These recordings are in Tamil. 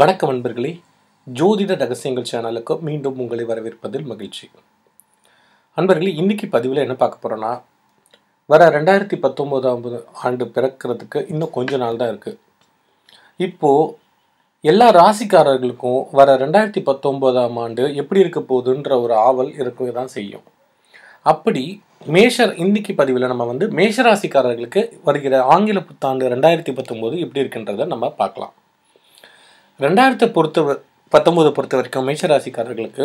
வணக்கம் நண்பர்களே. ஜோதிட ரகசியங்கள் சேனலுக்கு மீண்டும் உங்களை வரவேற்பதில் மகிழ்ச்சி. அன்பர்களே இன்னைக்கு பதிவில் என்ன பார்க்க போகிறோன்னா வர ரெண்டாயிரத்தி பத்தொம்போதாம் ஆண்டு பிறக்கிறதுக்கு இன்னும் கொஞ்ச நாள் தான் இருக்குது இப்போது எல்லா ராசிக்காரர்களுக்கும் வர ரெண்டாயிரத்தி பத்தொம்போதாம் ஆண்டு எப்படி இருக்க போகுதுன்ற ஒரு ஆவல் இருக்க தான் செய்யும். அப்படி மேஷர் இன்னைக்கு பதிவில் நம்ம வந்து மேஷராசிக்காரர்களுக்கு வருகிற ஆங்கில புத்தாண்டு ரெண்டாயிரத்தி பத்தொம்போது எப்படி இருக்குன்றதை நம்ம பார்க்கலாம். ரெண்டாயிரத்தை பொறுத்த பத்தொம்போது பொறுத்த வரைக்கும் மேஷராசிக்காரர்களுக்கு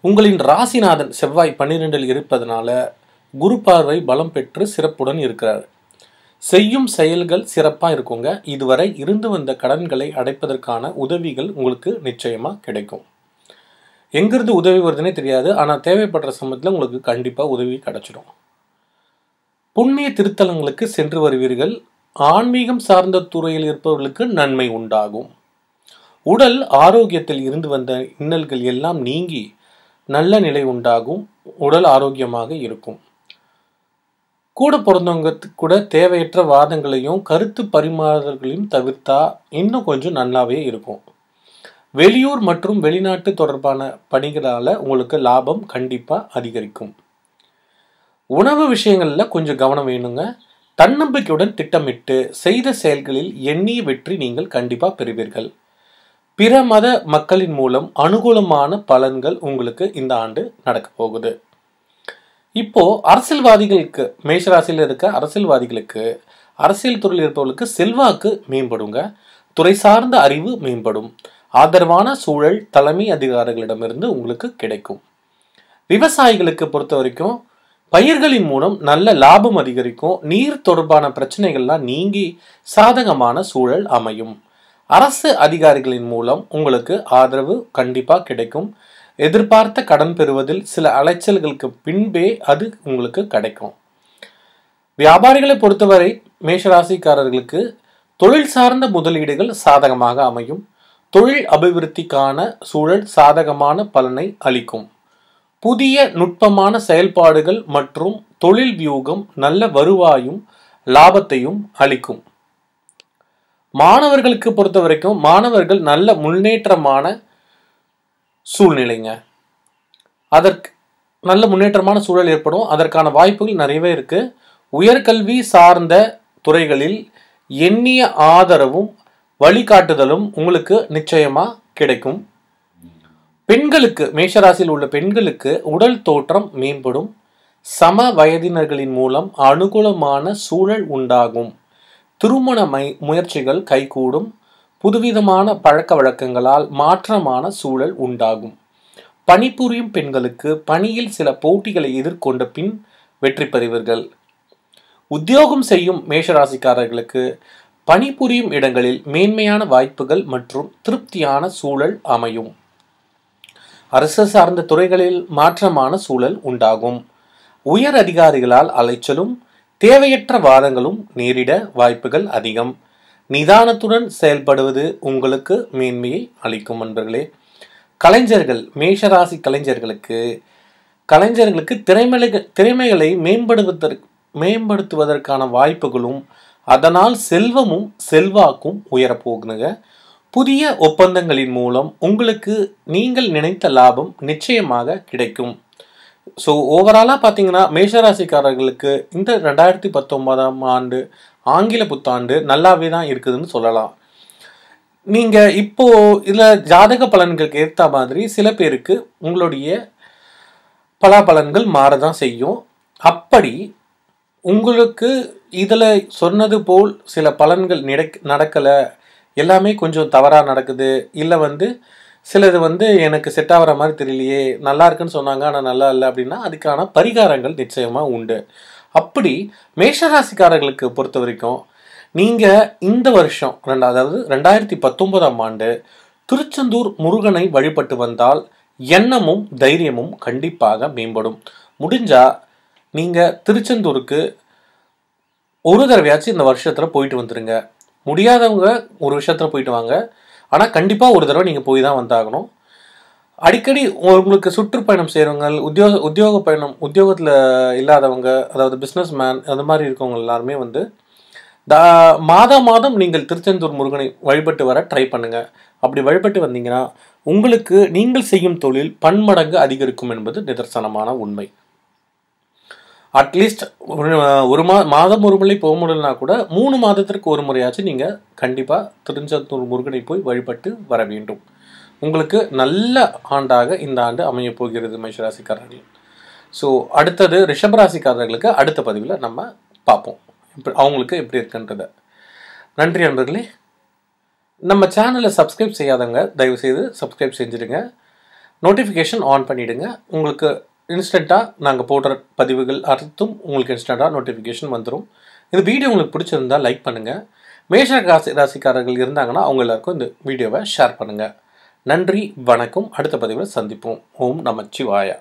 உங்களின் ராசிநாதன் செவ்வாய் பன்னிரெண்டில் இருப்பதனால குரு பார்வை பலம் பெற்று சிறப்புடன் இருக்கிறார். செய்யும் செயல்கள் சிறப்பாக இருக்குங்க. இதுவரை இருந்து வந்த கடன்களை அடைப்பதற்கான உதவிகள் உங்களுக்கு நிச்சயமாக கிடைக்கும். எங்கிருந்து உதவி வருதுன்னே தெரியாது. ஆனால் தேவைப்படுற சமயத்தில் உங்களுக்கு கண்டிப்பாக உதவி கிடைச்சிடும். புண்ணிய திருத்தலங்களுக்கு சென்று வருவீர்கள். ஆன்மீகம் சார்ந்த துறையில் இருப்பவர்களுக்கு நன்மை உண்டாகும். உடல் ஆரோக்கியத்தில் இருந்து வந்த இன்னல்கள் எல்லாம் நீங்கி நல்ல நிலை உண்டாகும். உடல் ஆரோக்கியமாக இருக்கும். கூட பிறந்தவங்க கூட தேவையற்ற வாதங்களையும் கருத்து பரிமாறல்களையும் தவிர்த்தா இன்னும் கொஞ்சம் நல்லாவே இருக்கும். வெளியூர் மற்றும் வெளிநாட்டு தொடர்பான பணிகளால் உங்களுக்கு லாபம் கண்டிப்பாக அதிகரிக்கும். உணவு விஷயங்களில் கொஞ்சம் கவனம் வேணுங்க. தன்னம்பிக்கையுடன் திட்டமிட்டு செய்த செயல்களில் எண்ணிய வெற்றி நீங்கள் கண்டிப்பாக பெறுவீர்கள். பிற மத மக்களின் மூலம் அனுகூலமான பலன்கள் உங்களுக்கு இந்த ஆண்டு நடக்க போகுது. இப்போ அரசியல்வாதிகளுக்கு மேஷராசியில் இருக்க அரசியல்வாதிகளுக்கு அரசியல் துறையில் இருப்பவர்களுக்கு செல்வாக்கு மேம்படுங்க. துறை சார்ந்த அறிவு மேம்படும். ஆதரவான சூழல் தலைமை அதிகாரிகளிடமிருந்து உங்களுக்கு கிடைக்கும். விவசாயிகளுக்கு பொறுத்த வரைக்கும் பயிர்களின் மூலம் நல்ல லாபம் அதிகரிக்கும் நீர் தொடர்பான பிரச்சனைகள்லாம் நீங்கி சாதகமான சூழல் அமையும். அரசு அதிகாரிகளின் மூலம் உங்களுக்கு ஆதரவு கண்டிப்பாக கிடைக்கும். எதிர்பார்த்த கடன் பெறுவதில் சில அலைச்சல்களுக்கு பின்பே அது உங்களுக்கு கிடைக்கும். வியாபாரிகளை பொறுத்தவரை மேஷராசிக்காரர்களுக்கு தொழில் சார்ந்த முதலீடுகள் சாதகமாக அமையும். தொழில் அபிவிருத்திக்கான சூழல் சாதகமான பலனை அளிக்கும். புதிய நுட்பமான செயல்பாடுகள் மற்றும் தொழில் வியூகம் நல்ல வருவாயும் லாபத்தையும் அளிக்கும். மாணவர்களுக்கு பொறுத்த வரைக்கும் மாணவர்கள் நல்ல முன்னேற்றமான சூழ்நிலைங்க. அதற்கு நல்ல முன்னேற்றமான சூழல் ஏற்படும். அதற்கான வாய்ப்புகள் நிறையவே இருக்கு. உயர்கல்வி சார்ந்த துறைகளில் எண்ணிய ஆதரவும் வழிகாட்டுதலும் உங்களுக்கு நிச்சயமா கிடைக்கும். பெண்களுக்கு மேஷராசியில் உள்ள பெண்களுக்கு உடல் தோற்றம் மேம்படும். சம வயதினர்களின் மூலம் அனுகூலமான சூழல் உண்டாகும். திருமண மை முயற்சிகள் கைகூடும். புதுவிதமான பழக்க வழக்கங்களால் மாற்றமான சூழல் உண்டாகும். பணிபுரியும் பெண்களுக்கு பணியில் சில போட்டிகளை எதிர்கொண்ட பின் வெற்றி பெறுவீர்கள். உத்தியோகம் செய்யும் மேஷராசிக்காரர்களுக்கு பணிபுரியும் இடங்களில் மேன்மையான வாய்ப்புகள் மற்றும் திருப்தியான சூழல் அமையும். அரசு சார்ந்த துறைகளில் மாற்றமான சூழல் உண்டாகும். உயர் அதிகாரிகளால் அலைச்சலும் தேவையற்ற வாதங்களும் நேரிட வாய்ப்புகள் அதிகம். நிதானத்துடன் செயல்படுவது உங்களுக்கு மேன்மையை அளிக்கும் நண்பர்களே. கலைஞர்கள் மேஷராசி கலைஞர்களுக்கு கலைஞர்களுக்கு திறமைகள் திறமைகளை மேம்படுவதற்கு மேம்படுத்துவதற்கான வாய்ப்புகளும் அதனால் செல்வமும் செல்வாக்கும் உயரப்போகுதுங்க. புதிய ஒப்பந்தங்களின் மூலம் உங்களுக்கு நீங்கள் நினைத்த லாபம் நிச்சயமாக கிடைக்கும். ஸோ ஓவராலாக பார்த்தீங்கன்னா மேஷராசிக்காரர்களுக்கு இந்த ரெண்டாயிரத்தி பத்தொன்பதாம் ஆண்டு ஆங்கில புத்தாண்டு நல்லாவே தான் இருக்குதுன்னு சொல்லலாம். நீங்கள் இப்போ இதில் ஜாதக பலன்களுக்கு ஏற்ற மாதிரி சில பேருக்கு உங்களுடைய பலாபலன்கள் மாறதான் செய்யும். அப்படி உங்களுக்கு இதில் சொன்னது போல் சில பலன்கள் நடக்கலை எல்லாமே கொஞ்சம் தவறாக நடக்குது. இல்லை வந்து சிலது வந்து எனக்கு செட் ஆகிற மாதிரி தெரியலையே நல்லா இருக்குன்னு சொன்னாங்க ஆனால் நல்லா இல்லை அப்படின்னா அதுக்கான பரிகாரங்கள் நிச்சயமாக உண்டு. அப்படி மேஷராசிக்காரர்களுக்கு பொறுத்த வரைக்கும் நீங்கள் இந்த வருஷம் ரெண்டா அதாவது ரெண்டாயிரத்தி பத்தொன்பதாம் ஆண்டு திருச்செந்தூர் முருகனை வழிபட்டு வந்தால் எண்ணமும் தைரியமும் கண்டிப்பாக மேம்படும். முடிஞ்சால் நீங்கள் திருச்செந்தூருக்கு ஒரு தடவையாச்சும் இந்த வருஷத்தில் போயிட்டு வந்துடுங்க முடியாதவங்க ஒரு விஷயத்தில் போயிட்டு வாங்க. ஆனால் கண்டிப்பாக ஒரு தடவை நீங்கள் போய் தான் வந்தாகணும். அடிக்கடி உங்களுக்கு சுற்றுப்பயணம் செய்கிறவங்க உத்தியோக உத்தியோக பயணம் உத்தியோகத்தில் இல்லாதவங்க அதாவது பிஸ்னஸ் மேன் அந்த மாதிரி இருக்கவங்க எல்லாருமே வந்து தா மாதம் மாதம் நீங்கள் திருச்செந்தூர் முருகனை வழிபட்டு வர ட்ரை பண்ணுங்கள் அப்படி வழிபட்டு வந்தீங்கன்னா உங்களுக்கு நீங்கள் செய்யும் தொழில் பன்மடங்கு அதிகரிக்கும் என்பது நிதர்சனமான உண்மை. அட்லீஸ்ட் ஒரு ஒரு மா மாதம் ஒரு முறை போக முடியலனா கூட மூணு மாதத்திற்கு ஒரு முறையாச்சும் நீங்கள் கண்டிப்பாக திருச்செந்தூர் முருகனை போய் வழிபட்டு வர வேண்டும். உங்களுக்கு நல்ல ஆண்டாக இந்த ஆண்டு அமையப் போகிறது மேஷராசிக்காரர்கள். ஸோ அடுத்தது ரிஷபராசிக்காரர்களுக்கு அடுத்த பதிவில் நம்ம பார்ப்போம். இப்ப அவங்களுக்கு எப்படி இருக்குன்றத. நன்றி நண்பர்களே நம்ம சேனலை சப்ஸ்கிரைப் செய்யாதவங்க தயவுசெய்து சப்ஸ்கிரைப் செஞ்சுடுங்க. நோட்டிஃபிகேஷன் ஆன் பண்ணிவிடுங்க உங்களுக்கு இன்ஸ்டண்ட்டாக நாங்கள் போடுற பதிவுகள் அனைத்தும் உங்களுக்கு இன்ஸ்டண்ட்டாக நோட்டிஃபிகேஷன் வந்துடும் இந்த வீடியோ உங்களுக்கு பிடிச்சிருந்தா லைக் பண்ணுங்கள் மேஷ ராசி ராசிக்காரர்கள் இருந்தாங்கன்னா அவங்க எல்லாருக்கும் இந்த வீடியோவை ஷேர் பண்ணுங்கள் நன்றி வணக்கம். அடுத்த பதிவில் சந்திப்போம். ஓம் நமச்சிவாயா.